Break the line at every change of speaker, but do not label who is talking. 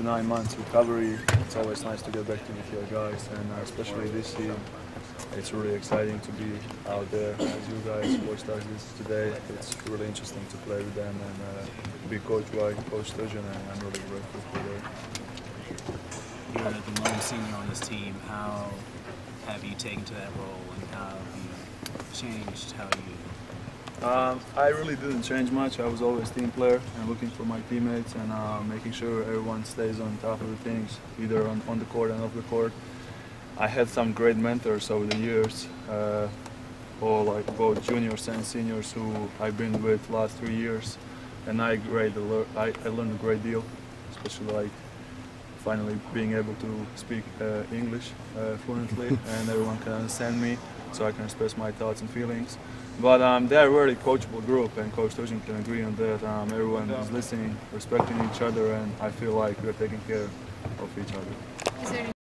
nine months recovery. It's always nice to get back to with your guys, and uh, especially this season, it's really exciting to be out there as you guys watched us this today. It's really interesting to play with them and uh, be coached by Coach Turgeon, and I'm really grateful for that.
You're the lone senior on this team. How have you taken to that role, and how have you changed how you?
Um, I really didn't change much. I was always team player and looking for my teammates and uh, making sure everyone stays on top of the things, either on, on the court and off the court. I had some great mentors over the years, uh, all like both juniors and seniors who I've been with last three years, and I great I, I learned a great deal, especially like finally being able to speak uh, English uh, fluently and everyone can understand me, so I can express my thoughts and feelings. But um, they're a really coachable group, and Coach Turgeon can agree on that. Um, everyone is listening, respecting each other, and I feel like we're taking care of each other.